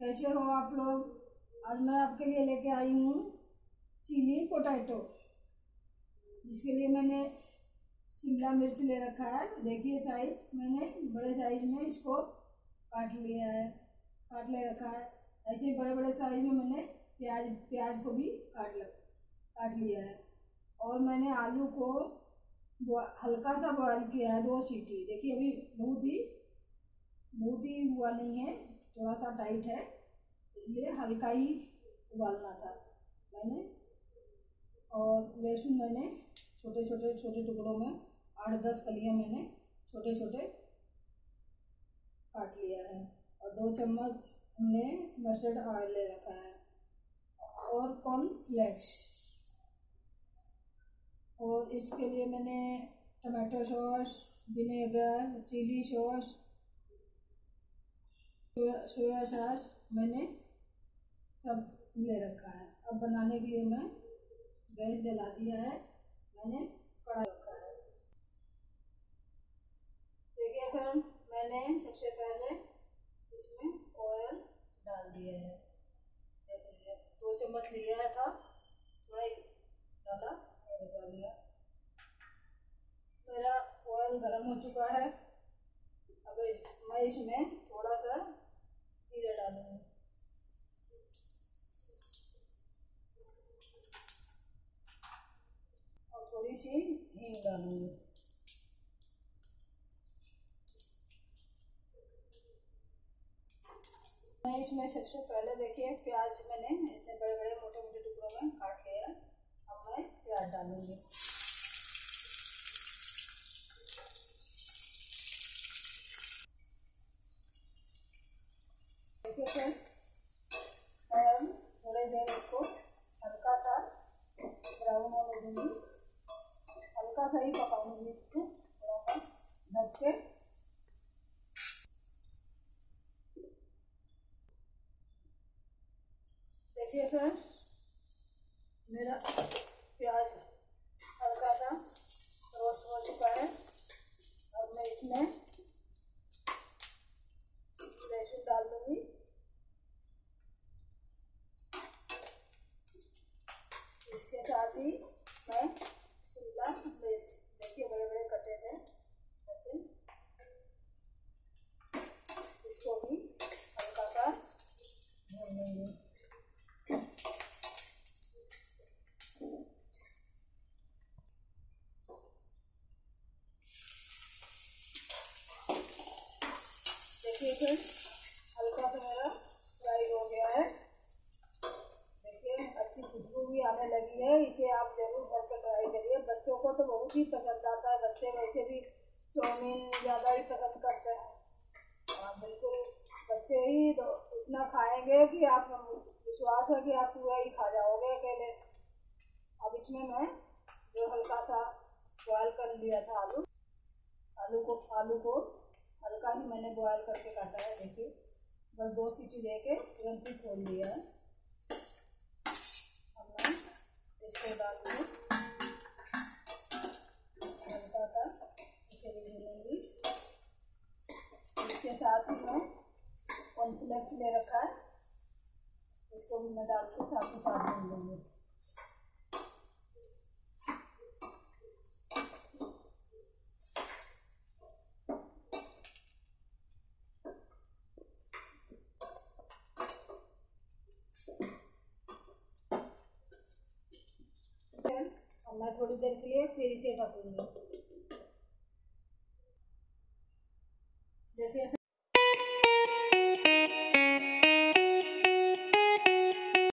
कैसे हो आप लोग? आज मैं आपके लिए लेके आई हूँ चिली पोटैटो, जिसके लिए मैंने शिमला मिर्च ले रखा है। देखिए साइज़ मैंने बड़े साइज़ में इसको काट लिया है, काट ले रखा है। ऐसे बड़े बड़े साइज़ में मैंने प्याज प्याज को भी काट लग काट लिया है। और मैंने आलू को हल्का सा बॉयल किया है, दो सीटी। देखिए अभी बहुत ही बहुत ही हुआ नहीं है थोड़ा सा टाइट है, इसलिए हल्का ही उबालना था मैंने। और लहसुन मैंने छोटे छोटे छोटे टुकड़ों में आठ दस कलियाँ मैंने छोटे छोटे काट लिया है। और दो चम्मच हमने मस्टर्ड ऑयल ले रखा है। और कॉर्नफ्लेक्स और इसके लिए मैंने tomato sauce vinegar chilli sauce soya sauce मैंने सब ले रखा है। अब बनाने के लिए मैं गैस जला दिया है। मैंने कड़ा रखा है। देखिए फ्रेंड, मैंने सबसे पहले इसमें ऑयल डाल दिया है। दो चम्मच लिया था, थोड़ा डाला और बचा लिया। मेरा ऑयल गर्म हो चुका है। अब इस, मैं इसमें थोड़ी सी डालूँगी मैं इसमें सबसे पहले देखिए, प्याज मैंने इतने बड़े बड़े मोटे मोटे टुकड़ों में काट लिया अब मैं प्याज डालूँगी। देखिए देखिए फिर हल्का सा मेरा फ्राई हो गया है। देखिए, अच्छी खुशबू भी आने लगी है। इसे आप ज़रूर घर पर ट्राई करिए। बच्चों को तो बहुत ही पसंद आता है। बच्चे वैसे भी चाउमीन ज़्यादा ही पसंद करते हैं। हाँ बिल्कुल। बच्चे ही तो इतना खाएँगे कि आप, विश्वास है कि आप पूरा ही खा जाओगे अकेले। अब इसमें मैं जो हल्का सा बॉयल कर लिया था आलू आलू को आलू को हल्का ही मैंने बॉयल करके काटा है, देखिए। बस दो सीटी दे के तुरंत ही खोल लिया है। अब मैं इसको डाल दूँ हल्का सा इसे भी भूनूँगी इसके साथ ही मैं कॉर्नफ्लेक्स ले रखा है। इसको भी मैं डाल के साथ ही साथ भून लूँगी। थोड़ी देर के लिए फिर इसे ढकूँगी